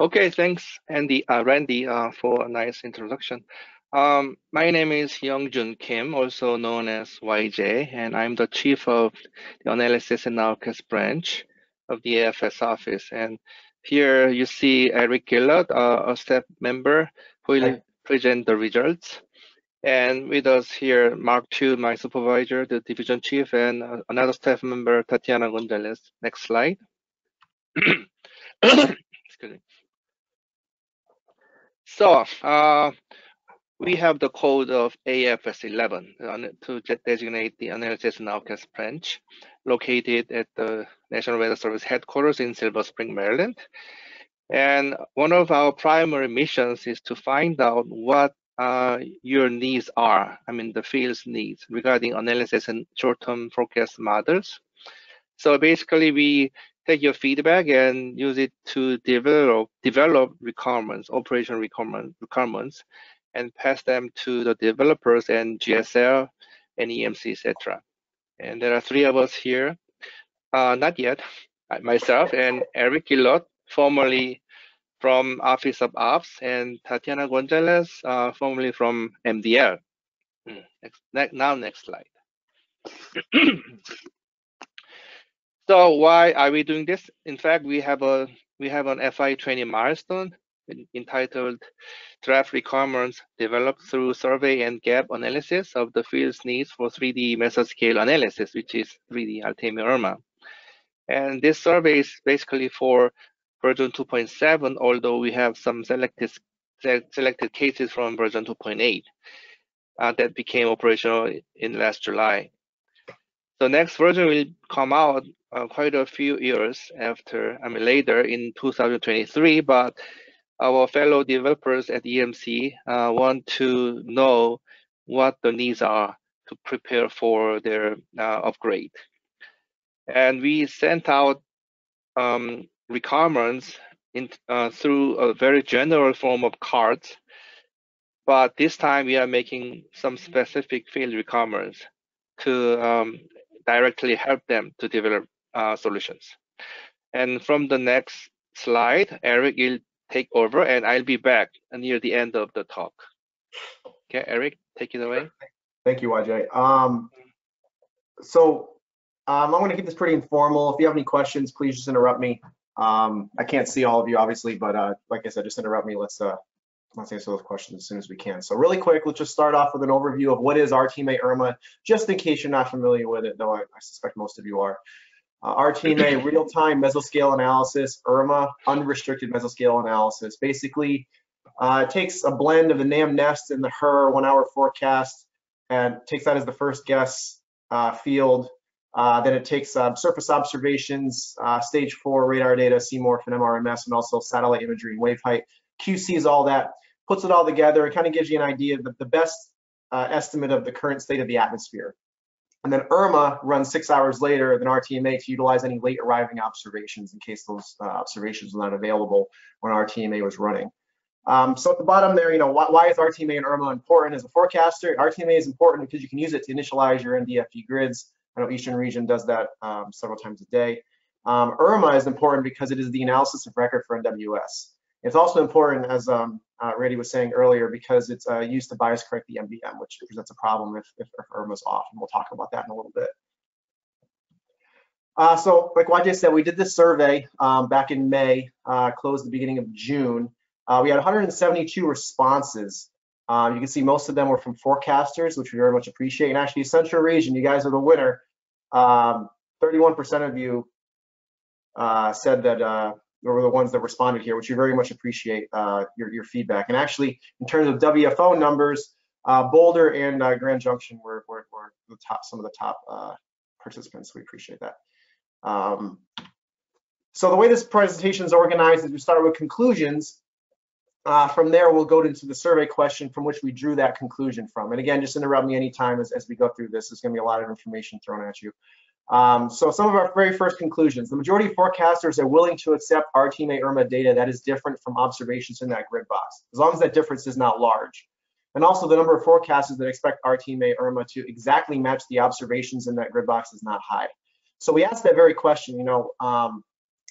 Okay, thanks, Andy, uh, Randy, uh, for a nice introduction. Um, my name is Young-Joon Kim, also known as YJ, and I'm the chief of the analysis and nowcast branch of the AFS office. And here you see Eric Guillot, uh, a staff member who will Hi. present the results. And with us here, Mark Chu, my supervisor, the division chief, and uh, another staff member, Tatiana Gonzalez. Next slide. So uh, we have the code of AFS11 to designate the analysis and nowcast branch located at the National Weather Service headquarters in Silver Spring, Maryland. And one of our primary missions is to find out what uh, your needs are, I mean the field's needs regarding analysis and short-term forecast models. So basically we take your feedback and use it to develop develop requirements, operation requirement, requirements, and pass them to the developers and GSL and EMC, etc. And there are three of us here. Uh, not yet. Myself and Eric Guillot, formerly from Office of Ops, and Tatiana Gonzalez, uh, formerly from MDL. Hmm, next, now, next slide. so why are we doing this? In fact, we have a we have an FI training milestone entitled Draft Requirements Developed Through Survey and Gap Analysis of the Field's Needs for 3D Mesoscale Analysis, which is 3D RTMA URMA. And this survey is basically for version 2.7, although we have some selected, selected cases from version 2.8 uh, that became operational in last July. The next version will come out uh, quite a few years after, I mean later in 2023, but our fellow developers at EMC uh, want to know what the needs are to prepare for their uh, upgrade. And we sent out um, requirements in, uh, through a very general form of cards, but this time we are making some specific field requirements to um, directly help them to develop uh, solutions. And from the next slide, Eric will take over and I'll be back near the end of the talk. Okay, Eric, take it away. Thank you, YJ. Um, so um, I'm going to keep this pretty informal. If you have any questions, please just interrupt me. Um, I can't see all of you, obviously, but uh, like I said, just interrupt me. Let's uh, let's answer those questions as soon as we can. So really quick, let's just start off with an overview of what is our RTMA URMA, just in case you're not familiar with it, though I, I suspect most of you are. Uh, RTMA, real-time mesoscale analysis, URMA, unrestricted mesoscale analysis. Basically, uh, takes a blend of the NAM nest and the HRRR one-hour forecast and takes that as the first guess uh, field. Uh, then it takes um, surface observations, uh, stage four radar data, CMORPH and MRMS, and also satellite imagery and wave height. QCs all that, puts it all together. It kind of gives you an idea of the, the best uh, estimate of the current state of the atmosphere. And then URMA runs six hours later than RTMA to utilize any late arriving observations in case those uh, observations were not available when RTMA was running. Um, so at the bottom there, you know, why, why, is RTMA and URMA important as a forecaster? RTMA is important because you can use it to initialize your NDFD grids. I know Eastern Region does that um, several times a day. Um, URMA is important because it is the analysis of record for NWS. It's also important, as um, uh, Randy was saying earlier, because it's uh, used to bias correct the NBM, which presents a problem if, if, if URMA's off, and we'll talk about that in a little bit. Uh, so like YJ said, we did this survey um, back in May, uh, closed the beginning of June. Uh, we had 172 responses. Um, you can see most of them were from forecasters, which we very much appreciate. And actually, Central Region, you guys are the winner. 31% um, of you uh, said that were the ones that responded here, which we very much appreciate uh, your, your feedback. And actually, in terms of WFO numbers, uh, Boulder and uh, Grand Junction were, were, were, the top, some of the top uh, participants. We appreciate that. Um, so the way this presentation is organized is we start with conclusions. Uh, from there, we'll go into the survey question from which we drew that conclusion from. And again, just interrupt me anytime as, as we go through this. There's going to be a lot of information thrown at you. Um, so some of our very first conclusions, the majority of forecasters are willing to accept RTMA URMA data that is different from observations in that grid box, as long as that difference is not large. And also the number of forecasters that expect RTMA URMA to exactly match the observations in that grid box is not high. So we asked that very question, you know, um,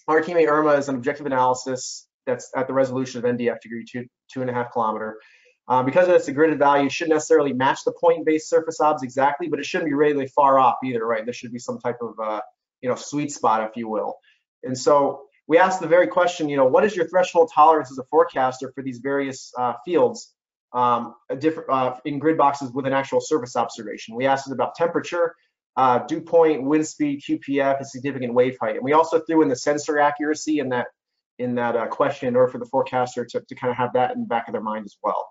RTMA URMA is an objective analysis that's at the resolution of NDFD grid two, two and a half kilometer. Uh, because it's a gridded value, it shouldn't necessarily match the point-based surface obs exactly, but it shouldn't be really far off either, right? There should be some type of, uh, you know, sweet spot, if you will. And so we asked the very question, you know, what is your threshold tolerance as a forecaster for these various uh, fields um, different uh, in grid boxes with an actual surface observation? We asked it about temperature, uh, dew point, wind speed, QPF, and significant wave height. And we also threw in the sensor accuracy in that in that question in order for the forecaster to, to kind of have that in the back of their mind as well.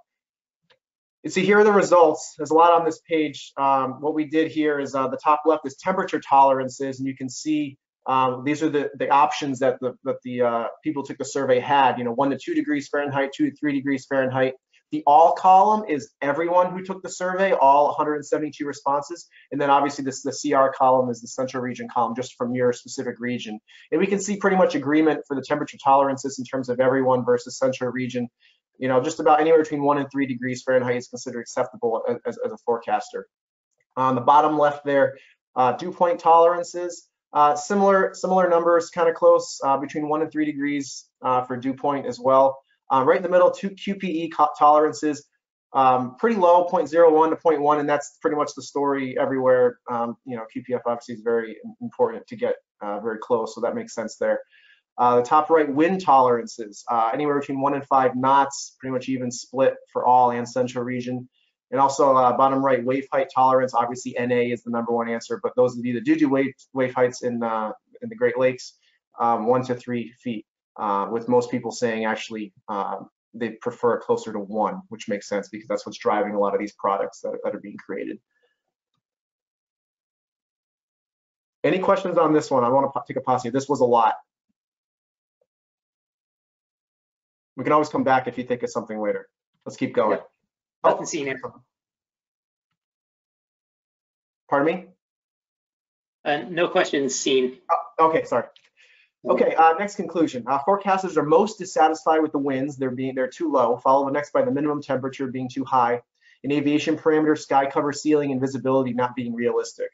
You see, here are the results. There's a lot on this page. Um, what we did here is uh, the top left is temperature tolerances, and you can see um, these are the, the options that the, that the uh, people took the survey had, you know, one to two degrees Fahrenheit, two to three degrees Fahrenheit. The all column is everyone who took the survey, all 172 responses. And then obviously this the CR column is the central region column just from your specific region. And we can see pretty much agreement for the temperature tolerances in terms of everyone versus central region. You know, just about anywhere between one and three degrees Fahrenheit is considered acceptable as, as a forecaster. On the bottom left there, uh, dew point tolerances. Uh, similar similar numbers, kind of close, uh, between one and three degrees uh, for dew point as well. Um, right in the middle, two QPE tolerances, um, pretty low, 0.01 to 0.1, and that's pretty much the story everywhere. Um, you know, QPF obviously is very important to get uh, very close, so that makes sense there. Uh, the top right, wind tolerances, uh, anywhere between one and five knots, pretty much even split for all and central region. And also uh, bottom right, wave height tolerance, obviously NA is the number one answer, but those would be the do wave, wave heights in, uh, in the Great Lakes, um, one to three feet uh, with most people saying actually uh, they prefer closer to one, which makes sense because that's what's driving a lot of these products that, that are being created. Any questions on this one? I want to take a pause here. This was a lot. We can always come back if you think of something later. Let's keep going. Yep. Nothing seen here. Pardon me? Uh, no questions seen. Oh, okay, sorry. Okay, uh, next conclusion. Uh, forecasters are most dissatisfied with the winds. They're being they're too low, followed next by the minimum temperature being too high. In aviation parameters, sky cover ceiling and visibility not being realistic.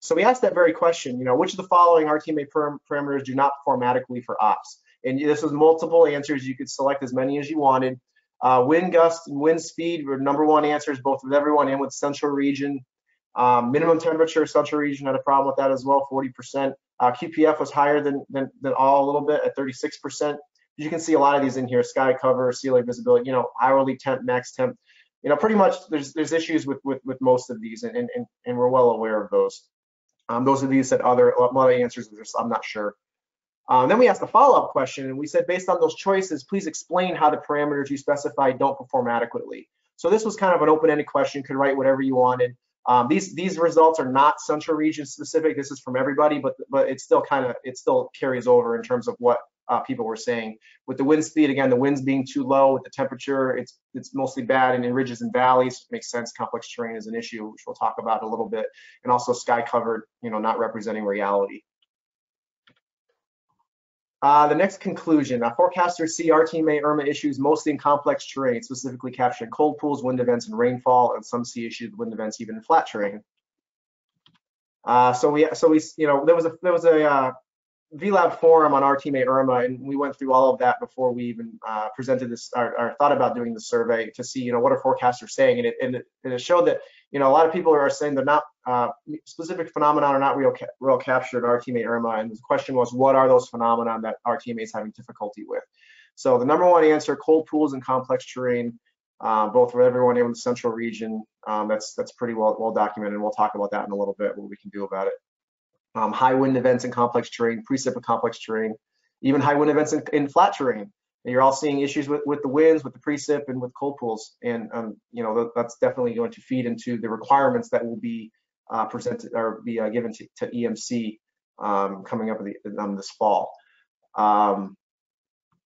So we asked that very question, you know, which of the following RTMA param parameters do not perform adequately for ops? And this was multiple answers. You could select as many as you wanted. Uh, wind gust and wind speed were number one answers, both with everyone and with central region. Um, minimum temperature, central region had a problem with that as well, 40%. Uh, QPF was higher than, than, than all a little bit at 36%. You can see a lot of these in here, sky cover, ceiling visibility, you know, hourly temp, max temp. You know, pretty much there's there's issues with with, with most of these, and, and, and we're well aware of those. Um, those are these said other, of answers I'm not sure. Um, then we asked a follow-up question, and we said, based on those choices, please explain how the parameters you specified don't perform adequately. So this was kind of an open-ended question, could write whatever you wanted. Um, these these results are not central region specific. This is from everybody, but but it still kind of it still carries over in terms of what uh, people were saying. With the wind speed, again, the winds being too low, with the temperature, it's it's mostly bad in ridges and valleys. Makes sense. Complex terrain is an issue, which we'll talk about a little bit, and also sky covered, you know, not representing reality. Uh, the next conclusion, uh, forecasters see RTMA URMA issues mostly in complex terrain, specifically capturing cold pools, wind events, and rainfall, and some see issues with wind events even in flat terrain. Uh, so we, so we, you know, there was a there was a uh, VLab forum on RTMA URMA, and we went through all of that before we even uh, presented this or, or, thought about doing the survey to see, you know, what are forecasters saying, and it and it, and it showed that you know, a lot of people are saying they're not uh, specific phenomena are not real ca real captured RTMA URMA, and the question was, what are those phenomena that our teammates having difficulty with? So the number one answer: cold pools and complex terrain, uh, both for everyone in the central region. Um, that's that's pretty well well documented, and we'll talk about that in a little bit. What we can do about it. Um, high wind events in complex terrain, precip in complex terrain, even high wind events in, in flat terrain. And you're all seeing issues with, with the winds, with the precip, and with cold pools. And um, you know that's definitely going to feed into the requirements that will be uh, presented or be uh, given to, to EMC um, coming up the, um, this fall. Um,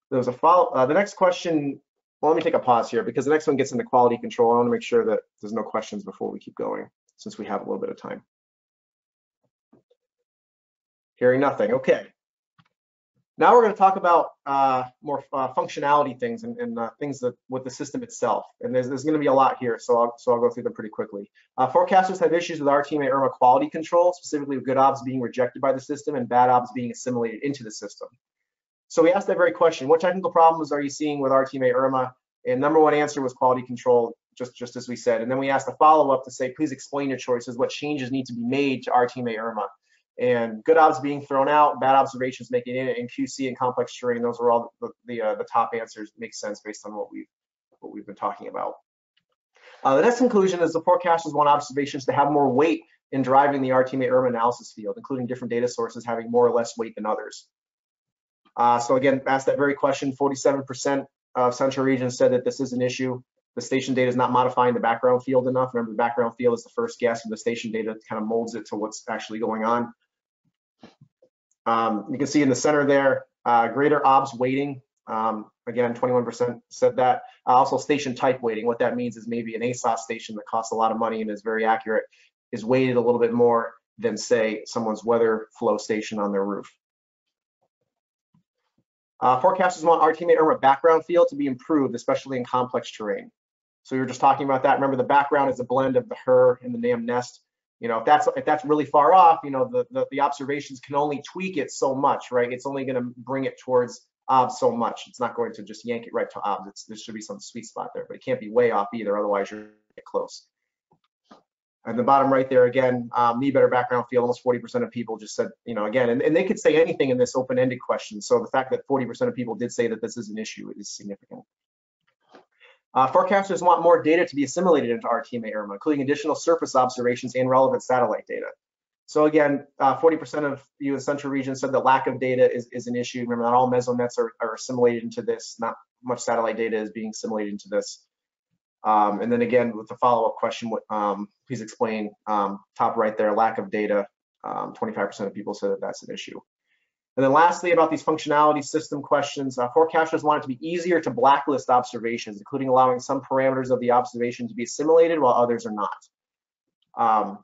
there was a follow. Uh, the next question. Well, let me take a pause here because the next one gets into quality control. I want to make sure that there's no questions before we keep going, since we have a little bit of time. Hearing nothing. Okay. Now we're going to talk about uh, more uh, functionality things and, and uh, things that with the system itself. And there's, there's going to be a lot here, so I'll, so I'll go through them pretty quickly. Uh, forecasters have issues with RTMA URMA quality control, specifically with good obs being rejected by the system and bad obs being assimilated into the system. So we asked that very question, what technical problems are you seeing with RTMA URMA? And number one answer was quality control, just, just as we said. And then we asked a follow-up to say, please explain your choices, what changes need to be made to RTMA URMA? And good obs being thrown out, bad observations making it in QC and complex terrain, those are all the, the, uh, the top answers, makes sense based on what we've, what we've been talking about. Uh, the next conclusion is the forecasters want observations to have more weight in driving the RTMA URMA analysis field, including different data sources having more or less weight than others. Uh, so again, asked that very question, 47% of central regions said that this is an issue. The station data is not modifying the background field enough. Remember, the background field is the first guess, and the station data kind of molds it to what's actually going on. Um, you can see in the center there, uh, greater OBS weighting. Um, again, 21% said that. Uh, also, station type weighting. What that means is maybe an ASOS station that costs a lot of money and is very accurate is weighted a little bit more than, say, someone's weather flow station on their roof. Uh, forecasters want RTMA URMA background field to be improved, especially in complex terrain. So we were just talking about that. Remember, the background is a blend of the HRRR and the NAM nest. You know, if that's if that's really far off, you know, the, the, the observations can only tweak it so much, right? It's only going to bring it towards OBS so much. It's not going to just yank it right to OBS. It's, there should be some sweet spot there, but it can't be way off either. Otherwise, you're close. And the bottom right there again, um, better background field. Almost 40% of people just said, you know, again, and, and they could say anything in this open-ended question. So the fact that 40% of people did say that this is an issue is significant. Uh, forecasters want more data to be assimilated into RTMA URMA, including additional surface observations and relevant satellite data. So again, 40% uh, of you in the central region said the lack of data is, is an issue. Remember, not all mesonets are, are assimilated into this. Not much satellite data is being assimilated into this. Um, and then again, with the follow-up question, um, please explain um, top right there, lack of data. 25% um, of people said that that's an issue. And then lastly, about these functionality system questions, uh, forecasters want it to be easier to blacklist observations, including allowing some parameters of the observation to be assimilated while others are not. Um,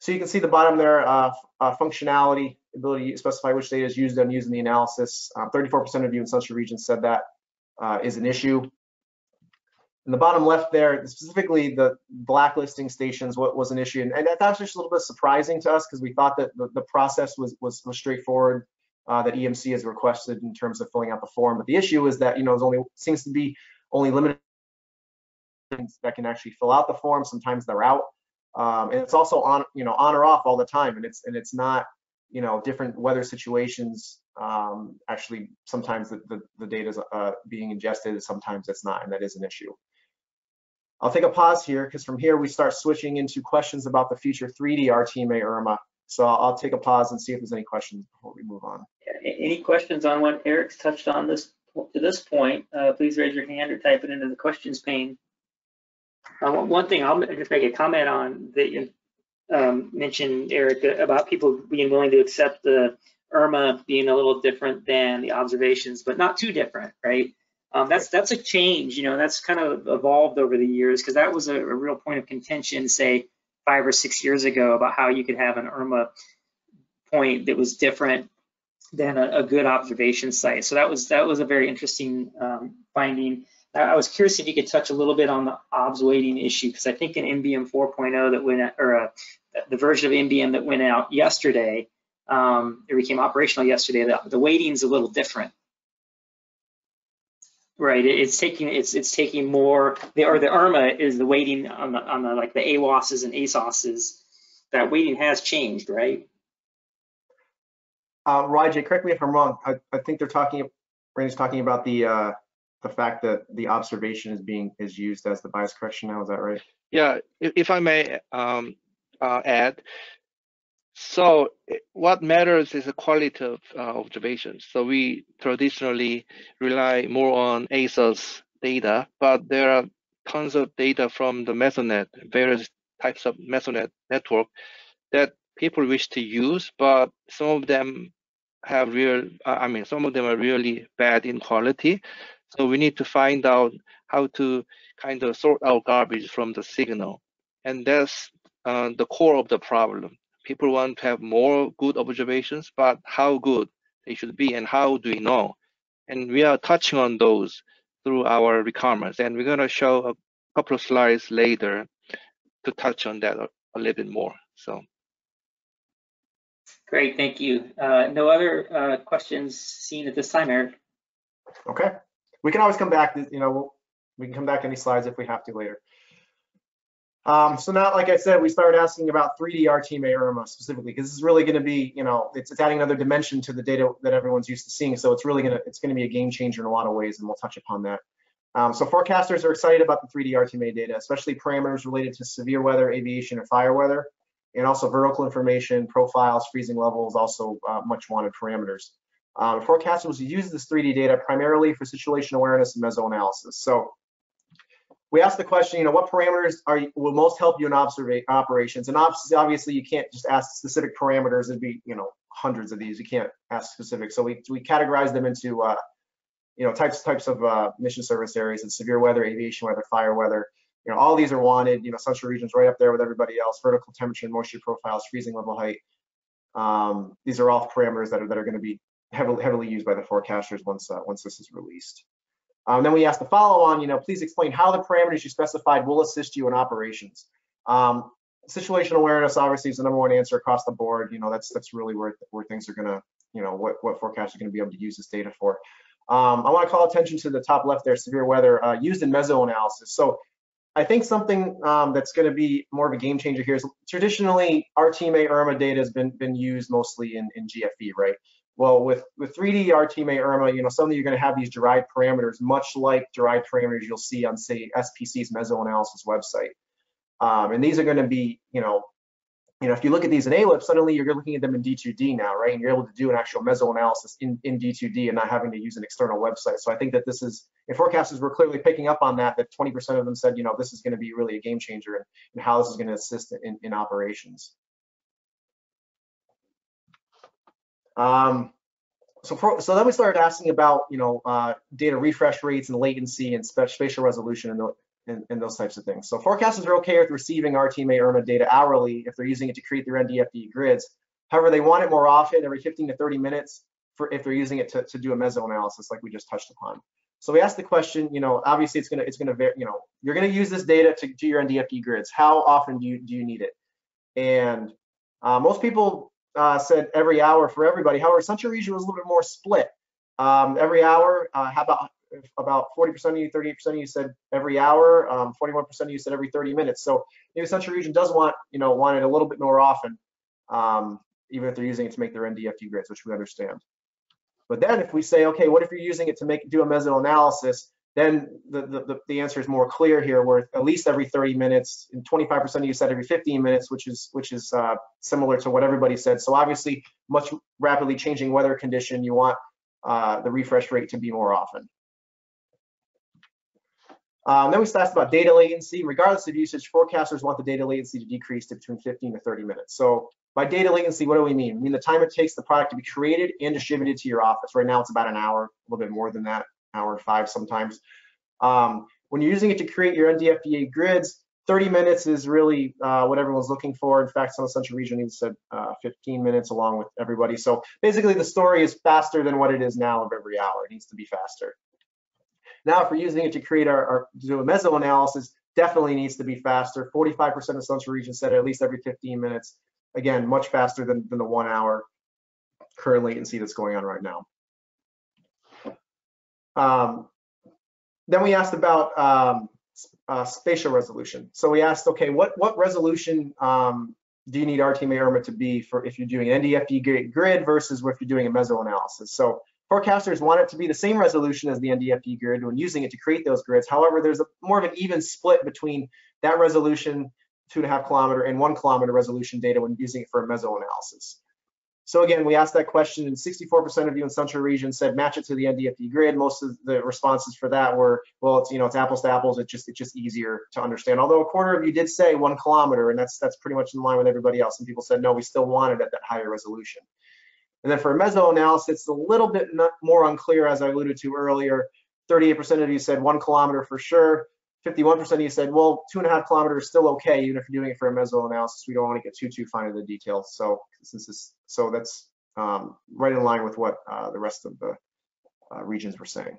so you can see the bottom there, uh, uh, functionality, ability to specify which data is used and used in the analysis. 34% um, of you in central regions said that uh, is an issue in the bottom left there, specifically the blacklisting stations what was an issue. And, and that's just a little bit surprising to us because we thought that the, the process was, was, was straightforward uh, that EMC has requested in terms of filling out the form. But the issue is that, you know, there's only seems to be only limited that can actually fill out the form. Sometimes they're out. Um, and it's also on, you know, on or off all the time. And it's, and it's not, you know, different weather situations. Um, actually, sometimes the, the, the data is uh, being ingested, sometimes it's not, and that is an issue. I'll take a pause here because from here we start switching into questions about the future 3D RTMA URMA. So I'll, take a pause and see if there's any questions before we move on. Any questions on what Eric's touched on this to this point? Uh, please raise your hand or type it into the questions pane. Um, one thing I'll just make a comment on that you um, mentioned, Eric, about people being willing to accept the URMA being a little different than the observations, but not too different, right? Um, that's that's a change, you know, that's kind of evolved over the years because that was a, a, real point of contention, say five or six years ago, about how you could have an URMA point that was different than a, a good observation site. So that was that was a very interesting um, finding. I was curious if you could touch a little bit on the OBS weighting issue because I think in NBM 4.0 that went or uh, the version of NBM that went out yesterday, um, it became operational yesterday. The, the weighting is a little different. Right, it's taking it's it's taking more the or the URMA is the weighting on the on the like the AWOSs and ASOSs. That weighting has changed, right? Uh, Raj, correct me if I'm wrong. I, I think they're talking. Randy's talking about the uh, the fact that the observation is being is used as the bias correction now. Is that right? Yeah, if, if I may um, uh, add, so eh, what matters is the quality of uh, observations. So we traditionally rely more on ASOS data, but there are tons of data from the Mesonet, various types of Mesonet network that people wish to use, but some of them have real, I mean, some of them are really bad in quality. So we need to find out how to kind of sort out garbage from the signal. And that's uh, the core of the problem people want to have more good observations, but how good they should be and how do we know? And we are touching on those through our requirements. And we're going to show a couple of slides later to touch on that a, a little bit more. So. Great, thank you. Uh, no other uh, questions seen at this time, Eric? Okay, we can always come back, you know, we'll- can come back to any slides if we have to later. Um, so now, like I said, we started asking about 3D RTMA URMA specifically, because this is really gonna be, you know, it's, it's adding another dimension to the data that everyone's used to seeing. So it's really gonna, it's gonna be a game changer in a lot of ways, and we'll touch upon that. Um, so forecasters are excited about the 3D RTMA data, especially parameters related to severe weather, aviation, and fire weather, and also vertical information, profiles, freezing levels, also uh, much wanted parameters. Um, forecasters use this 3D data primarily for situation awareness and mesoanalysis. So we asked the question, you know, what parameters are will most help you in operations? And obviously, obviously, you can't just ask specific parameters. It'd be, you know, hundreds of these. You can't ask specific. So we we categorize them into, uh, you know, types types of uh, mission service areas and severe weather, aviation weather, fire weather. You know, all these are wanted. You know, central regions right up there with everybody else. Vertical temperature and moisture profiles, freezing level height. Um, these are all parameters that are that are going to be heavily heavily used by the forecasters once uh, once this is released. Um, then we asked the follow on, you know, please explain how the parameters you specified will assist you in operations. Um, situational awareness obviously is the number one answer across the board. You know, that's that's really where where things are gonna, you know, what what forecasters are gonna be able to use this data for. Um, I want to call attention to the top left there, severe weather uh, used in mesoanalysis. So I think something um, that's going to be more of a game changer here is traditionally our RTMA URMA data has been been used mostly in, in GFE, right? Well, with, with 3D RTMA URMA, you know, suddenly you're going to have these derived parameters, much like derived parameters you'll see on, say, SPC's mesoanalysis website. Um, and these are going to be, you know, you know, if you look at these in AWIPS, suddenly you're looking at them in D2D now, right? And you're able to do an actual mesoanalysis in, in D2D and not having to use an external website. So I think that this is, and forecasters were clearly picking up on that, that 20% of them said, you know, this is going to be really a game changer and, how this is going to assist in, in operations. Um, so, for, so then we started asking about, you know, uh, data refresh rates and latency and spatial resolution and, the, and, and, those types of things. So forecasters are okay with receiving RTMA URMA data hourly if they're using it to create their NDFD grids. However, they want it more often, every 15 to 30 minutes, for if they're using it to, to do a meso analysis like we just touched upon. So we asked the question, you know, obviously it's gonna, it's gonna, you know, you're gonna use this data to do your NDFD grids. How often do you, do you need it? And uh, most people uh, said every hour for everybody. However, Central Region was a little bit more split. Um, every hour, uh, how about about 40% of you, 38% of you said every hour, um, 41% of you said every 30 minutes. So maybe Central Region does want, you know, want it a little bit more often, um, even if they're using it to make their NDFD grids, which we understand. But then if we say, okay, what if you're using it to make do a meso analysis? Then the, the, the answer is more clear here, where at least every 30 minutes, and 25% of you said every 15 minutes, which is which is uh, similar to what everybody said. So obviously, much rapidly changing weather condition, you want uh, the refresh rate to be more often. Um, then we asked about data latency. Regardless of usage, forecasters want the data latency to decrease to between 15 to 30 minutes. So by data latency, what do we mean? I mean the time it takes the product to be created and distributed to your office. Right now, it's about an hour, a little bit more than that, hour five sometimes. Um, when you're using it to create your NDFD grids, 30 minutes is really uh, what everyone's looking for. In fact, some Central Region even said uh, 15 minutes along with everybody. So basically the story is faster than what it is now of every hour. It needs to be faster. Now, if we're using it to create our, our to do a meso analysis, definitely needs to be faster. 45% of Central Region said at least every 15 minutes. Again, much faster than, than the one hour current latency that's going on right now. Um, then we asked about um, uh, spatial resolution. So we asked, okay, what what resolution um, do you need RTMA URMA to be for if you're doing an NDFD grid versus if you're doing a meso analysis? So forecasters want it to be the same resolution as the NDFD grid when using it to create those grids. However, there's a, more of an even split between that resolution, two and a half kilometer, and one kilometer resolution data when using it for a meso analysis. So again, we asked that question and 64% of you in Central Region said match it to the NDFD grid. Most of the responses for that were, well, it's, you know, it's apples to apples. It's just, it's just easier to understand. Although a quarter of you did say one kilometer, and that's, that's pretty much in line with everybody else. And people said, no, we still want it at that higher resolution. And then for meso analysis, it's a little bit more unclear, as I alluded to earlier. 38% of you said one kilometer for sure. 51% of you said, well, two and a half kilometers is still okay, even if you're doing it for a meso analysis. We don't want to get too, too fine into the details. So since this, so that's um, right in line with what uh, the rest of the uh, regions were saying.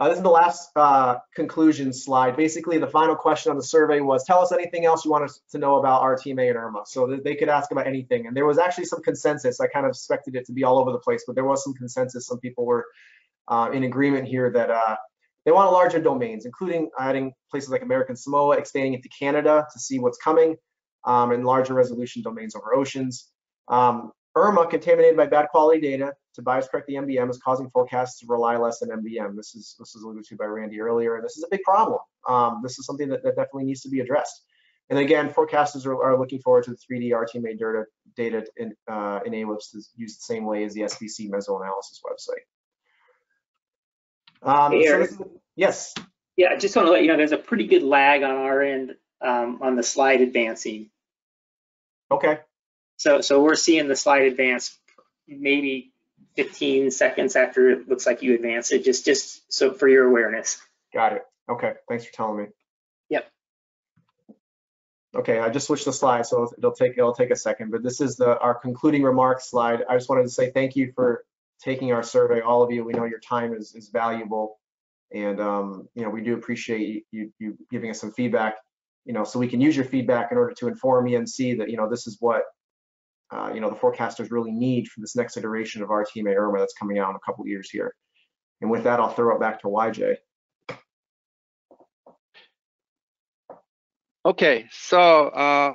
Uh, this is the last uh, conclusion slide. Basically, the final question on the survey was, tell us anything else you want us to know about RTMA and URMA. So they could ask about anything. And there was actually some consensus. I kind of expected it to be all over the place, but there was some consensus. Some people were uh, in agreement here that uh, they want larger domains, including adding places like American Samoa, expanding into Canada to see what's coming, um, and larger resolution domains over oceans. Um, URMA, contaminated by bad quality data to bias correct the NBM, is causing forecasts to rely less on NBM. This is this was alluded to by Randy earlier, and this is a big problem. Um, this is something that, that, definitely needs to be addressed. And again, forecasters are, are looking forward to the 3D RTMA data, data in, uh, enable us to use the same way as the SPC mesoanalysis website. Um, so Eric. this is- yes, Yeah, I just want to let you know, there's a pretty good lag on our end um, on the slide advancing. okay, So, so we're seeing the slide advance maybe 15 seconds after it looks like you advance it, just, just so for your awareness. got it. Okay, thanks for telling me. Yep. Okay, I just switched the slide, so it'll take it'll take a second, but this is the our concluding remarks slide. I just wanted to say thank you for taking our survey, all of you. We know your time is is valuable, and um, you know we do appreciate you you giving us some feedback. You know, so we can use your feedback in order to inform EMC that you know this is what uh, you know the forecasters really need for this next iteration of RTMA URMA that's coming out in a couple years here. And with that, I'll throw it back to YJ. Okay, so uh,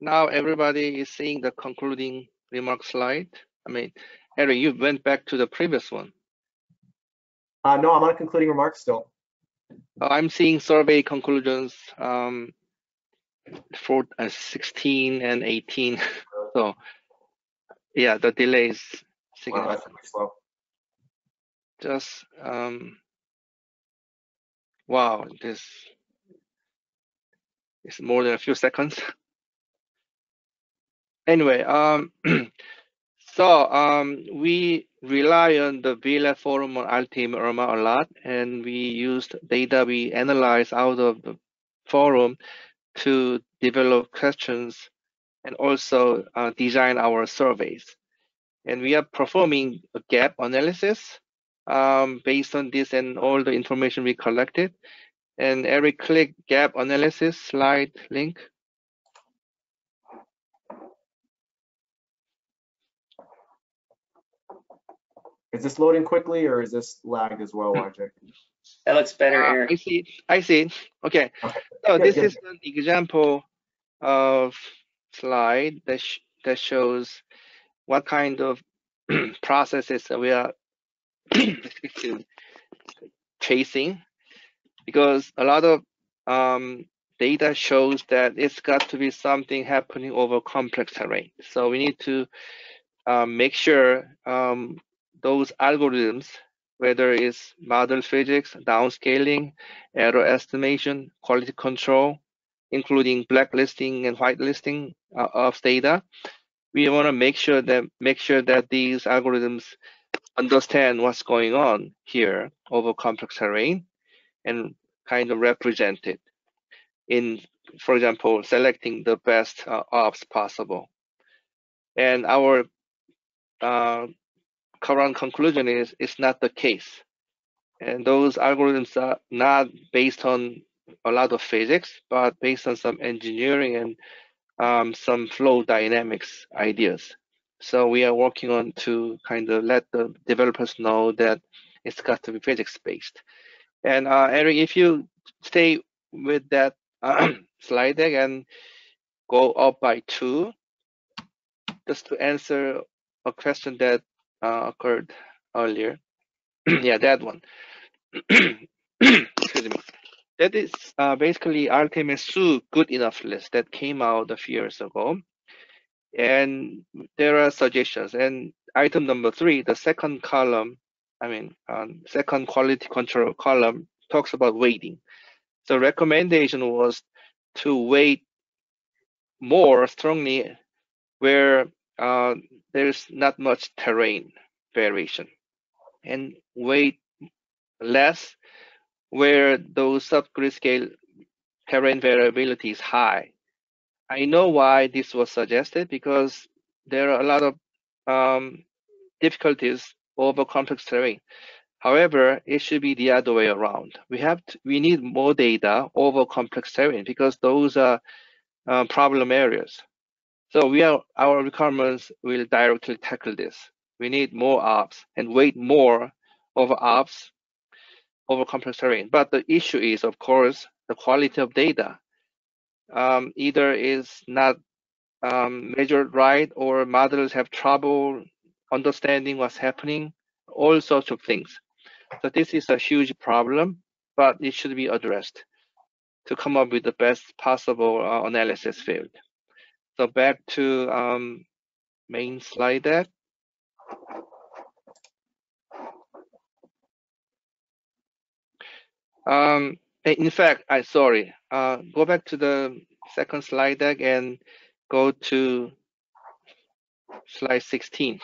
now everybody is seeing the concluding remark slide. I mean, Eric, you went back to the previous one. Uh, no, I'm on concluding remarks still. Uh, I'm seeing survey conclusions um, for uh, 16 and 18. so, yeah, the delay is Wow, significant. that's really slow. Just um, wow, this is more than a few seconds. Anyway, um, so um, we rely on the VLab forum on RTMA URMA a lot, and we used data we analyze out of the forum to develop questions and also uh, design our surveys. And we are performing a gap analysis um, based on this and all the information we collected. And Eric, click gap analysis slide link. Is this loading quickly or is this lagged as well, YJ? That looks better, Uh, I Eric. see. I see. Okay. Okay. So Good, this good. is an example of slide that sh that shows what kind of processes that we are excuse chasing, because a lot of um, data shows that it's got to be something happening over complex terrain. So we need to um, make sure um, those algorithms, whether it's model physics, downscaling, error estimation, quality control, including blacklisting and whitelisting uh, of data. We want to make sure that make sure that these algorithms understand what's going on here over complex terrain and kind of represent it in, for example, selecting the best uh, ops possible. And our uh, current conclusion is it's not the case. And those algorithms are not based on a lot of physics, but based on some engineering and um, some flow dynamics ideas. So we are working on to kind of let the developers know that it's got to be physics based. And uh, Eric, if you stay with that slide deck and go up by two, just to answer a question that uh, occurred earlier. yeah, that one. Excuse me. That is uh, basically Artemis Sue good enough list that came out a few years ago. And there are suggestions. And item number three, the second column, I mean, um, second quality control column talks about weighting. So recommendation was to weight more strongly where uh, there's not much terrain variation and weight less where those subgrid scale terrain variability is high. I know why this was suggested because there are a lot of um, difficulties over complex terrain. However, it should be the other way around. We have to, we need more data over complex terrain because those are uh, problem areas. So we are our requirements will directly tackle this. We need more ops and wait more over ops over complex terrain. But the issue is, of course, the quality of data. Um, either is not um, measured right or models have trouble understanding what's happening, all sorts of things. So this is a huge problem, but it should be addressed to come up with the best possible uh, analysis field. So back to um, main slide deck. Um, in fact, I sorry, uh, go back to the second slide deck and go to slide 16.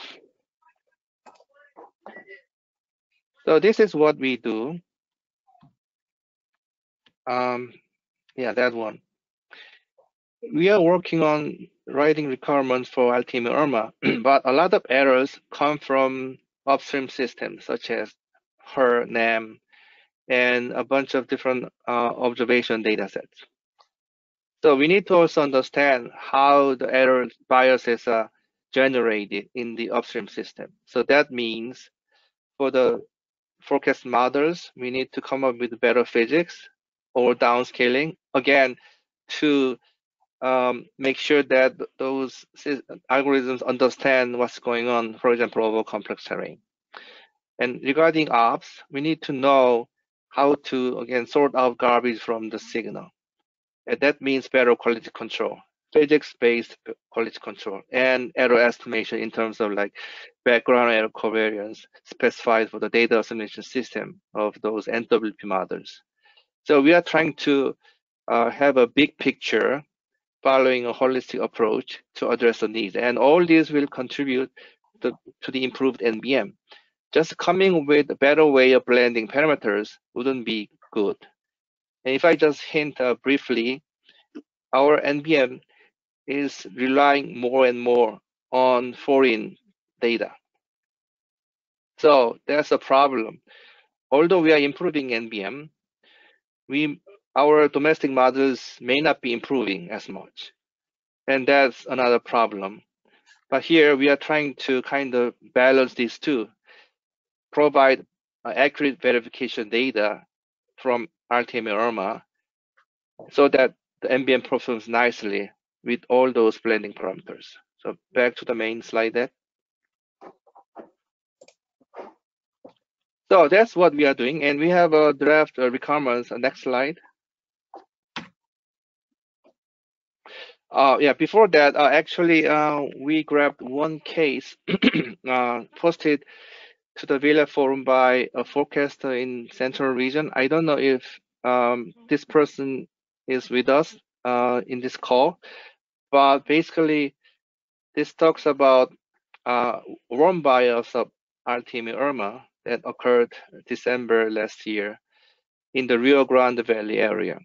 So this is what we do. Um, yeah, that one. We are working on writing requirements for RTMA URMA, but a lot of errors come from upstream systems such as HRRR, NAM, and a bunch of different uh, observation data sets. So we need to also understand how the error biases are generated in the upstream system. So that means for the forecast models, we need to come up with better physics or downscaling, again, to um, make sure that those algorithms understand what's going on, for example, over complex terrain. And regarding ops, we need to know how to, again, sort out garbage from the signal. And that means better quality control, physics-based quality control, and error estimation in terms of like background error covariance specified for the data assimilation system of those NWP models. So we are trying to uh, have a big picture following a holistic approach to address the needs. And all these will contribute to, to the improved NBM. Just coming with a better way of blending parameters wouldn't be good. And if I just hint uh, briefly, our NBM is relying more and more on foreign data. So that's a problem. Although we are improving NBM, we our domestic models may not be improving as much. And that's another problem. But here we are trying to kind of balance these two, provide uh, accurate verification data from RTMA URMA so that the NBM performs nicely with all those blending parameters. So back to the main slide deck. So that's what we are doing. And we have a draft uh, requirements. Uh, next slide. Uh, yeah, before that, uh, actually, uh, we grabbed one case uh, posted to the VLab forum by a forecaster in central region. I don't know if um, this person is with us uh, in this call, but basically, this talks about uh, warm bias of RTMA URMA that occurred December last year in the Rio Grande Valley area.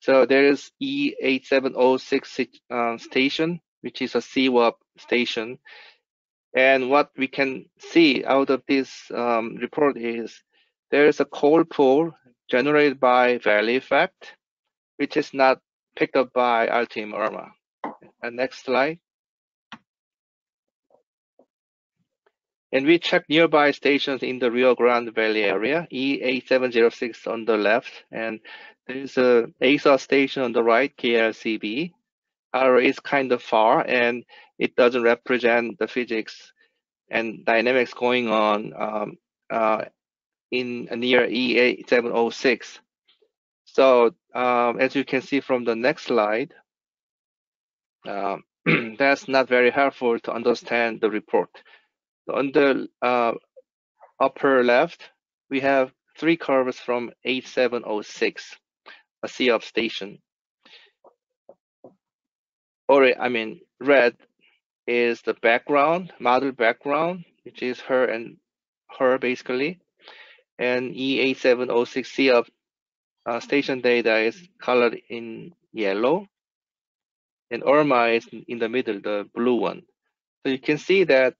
So there is E8706 uh, station, which is a CWOP station. And what we can see out of this um, report is there is a cold pool generated by valley effect, which is not picked up by RTMA URMA. And next slide. And we checked nearby stations in the Rio Grande Valley area, E8706 on the left, and there's a ASOS station on the right, KLCB. However, it's kind of far and it doesn't represent the physics and dynamics going on um, uh, in near E8706. So um, as you can see from the next slide, uh, that's not very helpful to understand the report. So on the uh, upper left, we have three curves from 8706 a CWOP station. Or I mean, red is the background, model background, which is HRRR and HRRR basically. And E8706 CWAP uh, station data is colored in yellow. And URMA is in the middle, the blue one. So you can see that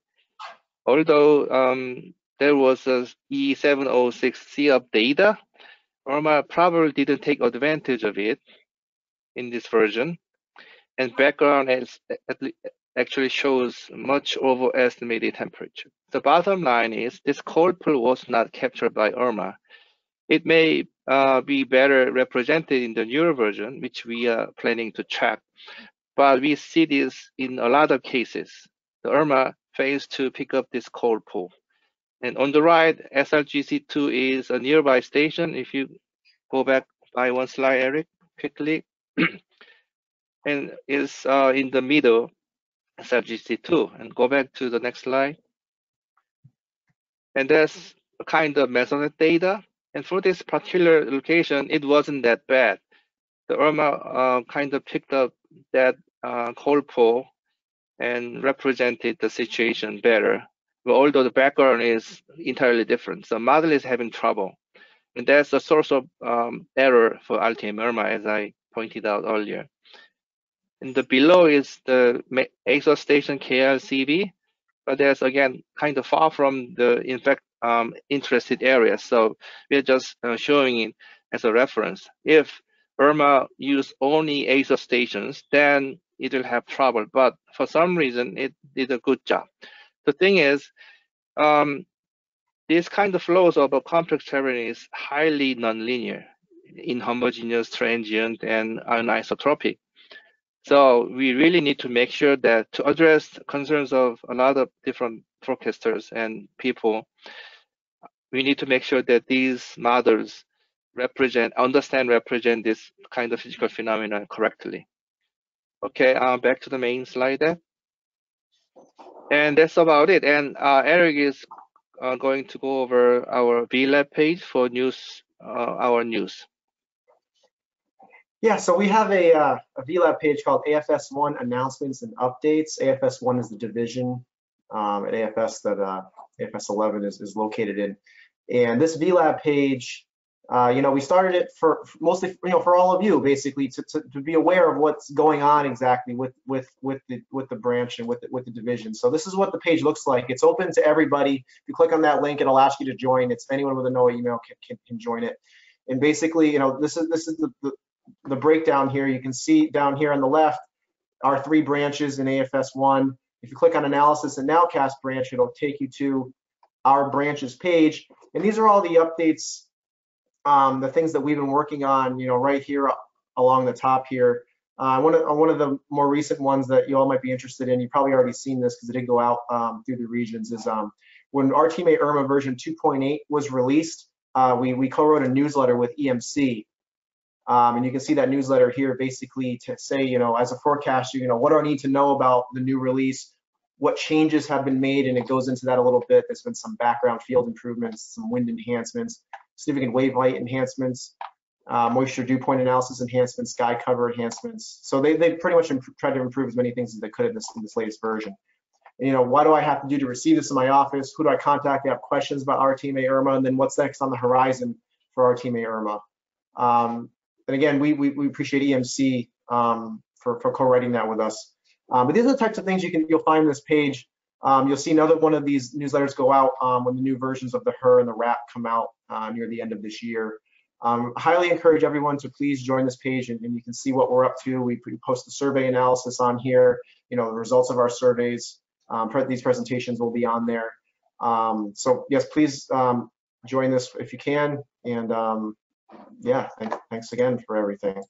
although um, there was a E706C of data. URMA probably didn't take advantage of it in this version. And background le- actually shows much overestimated temperature. The bottom line is this cold pool was not captured by URMA. It may uh, be better represented in the newer version, which we are planning to track. But we see this in a lot of cases. The URMA fails to pick up this cold pool. And on the right, SRGC2 is a nearby station. If you go back by one slide, Eric, quickly. and is uh, in the middle, SRGC2. And go back to the next slide. And that's a kind of Mesonet data. And for this particular location, it wasn't that bad. The URMA uh, kind of picked up that uh, cold pool and represented the situation better. Although the background is entirely different, the model is having trouble. And that's the source of um, error for RTMA URMA, as I pointed out earlier. And the below is the ASOS station KLCV, but that's again kind of far from the in fact um, interested area. So we're just uh, showing it as a reference. If URMA use only ASOS stations, then it will have trouble. But for some reason, it did a good job. The thing is, um, this kind of flows of a complex terrain is highly nonlinear, inhomogeneous, transient, and anisotropic. So we really need to make sure that to address concerns of a lot of different forecasters and people, we need to make sure that these models represent, understand, represent this kind of physical phenomena correctly. Okay, uh, back to the main slide there. And that's about it. And uh, Eric is uh, going to go over our VLab page for news, uh, our news. Yeah, so we have a, uh, a VLab page called AFS1 Announcements and Updates. AFS1 is the division um, at AFS that uh, AFS 11 is, is located in. And this VLab page, uh, you know, we started it for mostly, you know, for all of you, basically, to, to, to be aware of what's going on exactly with with with the with the branch and with the, with the division. So this is what the page looks like. It's open to everybody. If you click on that link, it'll ask you to join. It's anyone with a NOAA email can, can, can join it. And basically, you know, this is this is the, the the breakdown here. You can see down here on the left our three branches in AFS1. If you click on analysis and nowcast branch, it'll take you to our branches page. And these are all the updates, um, the things that we've been working on, you know, right here along the top here. Uh, one, of, one of the more recent ones that you all might be interested in, you probably already seen this because it did go out um, through the regions, is um, when RTMA URMA version 2.8 was released, uh, we, we co-wrote a newsletter with EMC. Um, and you can see that newsletter here basically to say, you know, as a forecaster, you know, what do I need to know about the new release? What changes have been made? And it goes into that a little bit. There's been some background field improvements, some wind enhancements, significant wave height enhancements, uh, moisture dew point analysis enhancements, sky cover enhancements. So they, they pretty much tried to improve as many things as they could in this, in this latest version. And, you know, what do I have to do to receive this in my office? Who do I contact? I have questions about RTMA URMA, and then what's next on the horizon for RTMA URMA? Um, and again, we, we, we appreciate EMC um, for, for co-writing that with us. Um, but these are the types of things you can you'll find this page. Um, you'll see another one of these newsletters go out um, when the new versions of the HRRR and the RAP come out uh, near the end of this year. Um, highly encourage everyone to please join this page and, and, you can see what we're up to. We post the survey analysis on here, you know, the results of our surveys. Um, these presentations will be on there. Um, so yes, please um, join this if you can. And um, yeah, thanks, thanks again for everything.